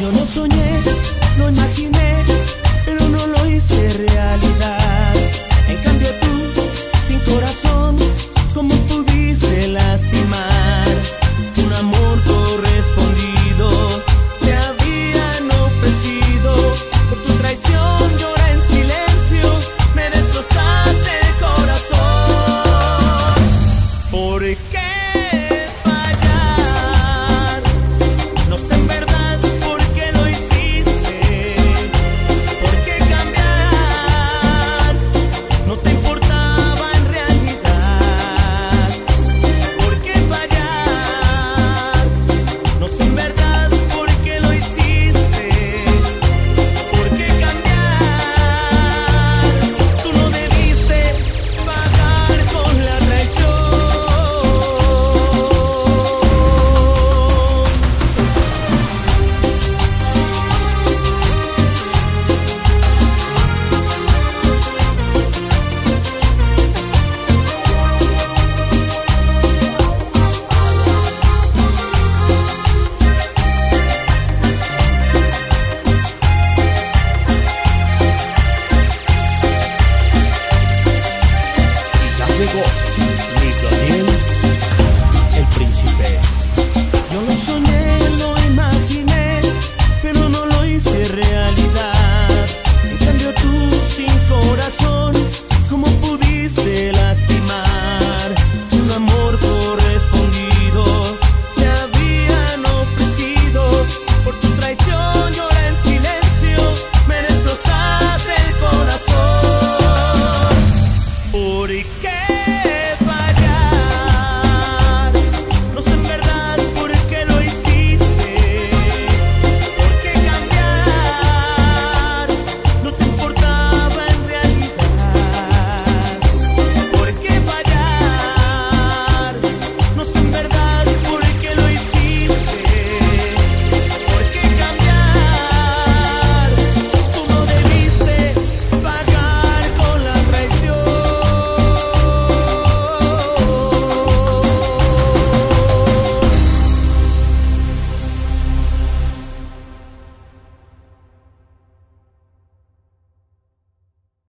Yo no soñé, lo imaginé, pero no lo hice realidad. Daniel, el príncipe.